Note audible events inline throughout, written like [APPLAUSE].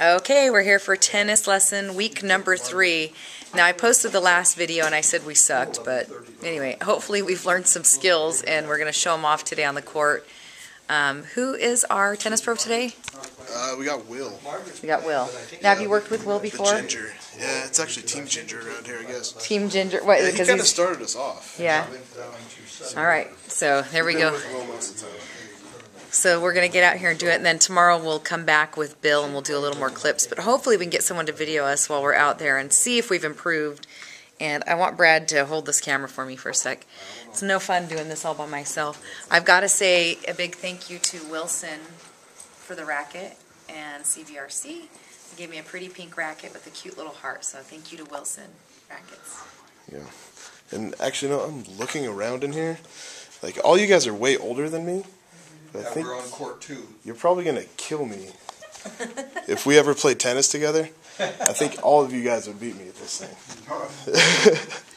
Okay, we're here for tennis lesson week number three. Now, I posted the last video and I said we sucked, but anyway, hopefully we've learned some skills and we're going to show them off today on the court. Um, who is our tennis pro today? Uh, we got Will. We got Will. Now, have you worked with Will before? The? Ginger. Yeah, it's actually Team Ginger around here, I guess. Team Ginger. What? Yeah, he kind of started us off. yeah. All right, so there we go. So we're gonna get out here and do it, and then tomorrow we'll come back with Bill and we'll do a little more clips. But hopefully we can get someone to video us while we're out there and see if we've improved. And I want Brad to hold this camera for me for a sec. It's no fun doing this all by myself. I've got to say a big thank you to Wilson for the racket and CVRC. He gave me a pretty pink racket with a cute little heart. So thank you to Wilson Rackets. Yeah. And actually, no, I'm looking around in here. Like, all you guys are way older than me. But I think we're on court two. you're probably going to kill me [LAUGHS] if we ever play tennis together. I think all of you guys would beat me at this thing. [LAUGHS]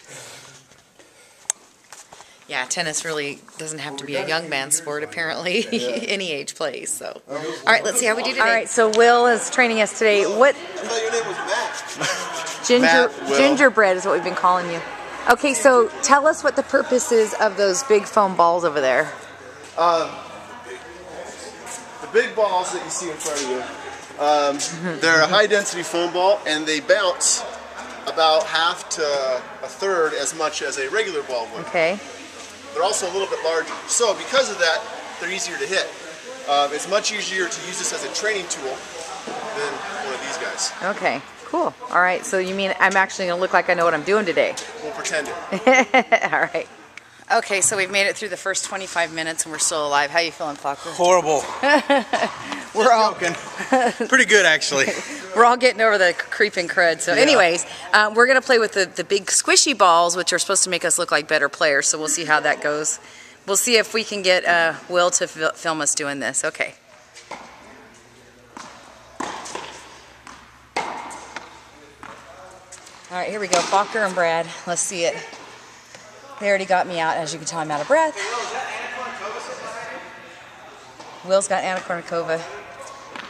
Yeah, tennis really doesn't have to be a young man's sport, apparently. [LAUGHS] Any age plays, so. All right, let's see how we do today. All right, so Will is training us today. What I thought your name was Matt. ginger Matt, gingerbread is what we've been calling you. Okay, so tell us what the purpose is of those big foam balls over there. The big balls that you see in front of you, um, they're a high density foam ball and they bounce about half to a third as much as a regular ball would. Okay. They're also a little bit larger. So because of that, they're easier to hit. Um, it's much easier to use this as a training tool than one of these guys. Okay. Cool. All right. So you mean I'm actually going to look like I know what I'm doing today? We'll pretend it. [LAUGHS] All right. Okay, so we've made it through the first 25 minutes and we're still alive. How you feeling, Fokker? Horrible. [LAUGHS] We're all. Pretty good, actually. [LAUGHS] we're all getting over the creeping crud. So, anyways, uh, we're gonna play with the the big squishy balls, which are supposed to make us look like better players. So we'll see how that goes. We'll see if we can get uh, Will to fil- film us doing this. Okay. All right, here we go. Fokker and Brad. Let's see it. They already got me out. As you can tell, I'm out of breath. Will's got Anna Kournikova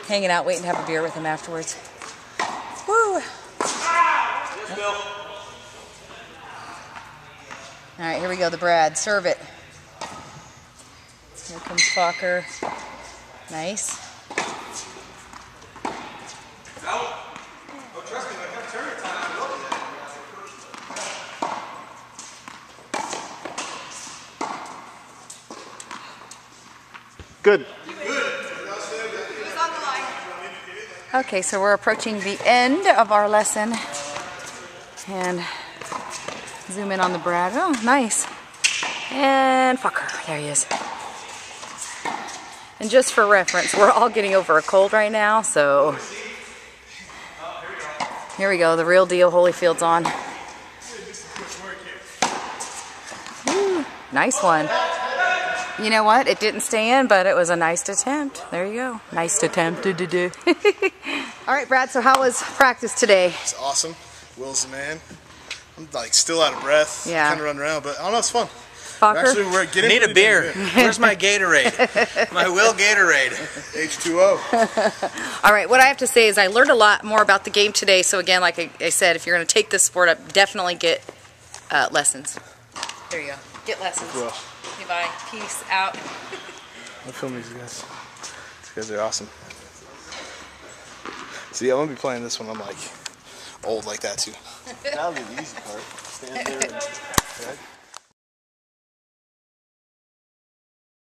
hanging out, waiting to have a beer with him afterwards. Woo! All right, here we go. The Brad. Serve it. Here comes Fokker. Nice. Good. Okay, so we're approaching the end of our lesson. And zoom in on the Brad. Oh, nice. And fucker, There he is. And just for reference, we're all getting over a cold right now, so here we go. The real deal. Holyfield's on. Woo, nice one. You know what? It didn't stay in, but it was a nice attempt. There you go. Nice attempt. Do, do, do. [LAUGHS] All right, Brad. So how was practice today? It's awesome. Will's the man. I'm like still out of breath. Yeah. Kind of running around, but I don't know. It's fun. Fokker? Actually, we're getting Need a pretty beer. Where's my Gatorade? [LAUGHS] My Will Gatorade. H2O. [LAUGHS] All right, what I have to say is I learned a lot more about the game today. So again, like I, I said, if you're going to take this sport up, definitely get uh, lessons. There you go. Get lessons. Well. Okay, bye. Peace out. [LAUGHS] I'm filming these guys. These guys are awesome. See, I'm gonna be playing this when I'm like old like that too. [LAUGHS] That'll be the easy part. Stand there and [LAUGHS]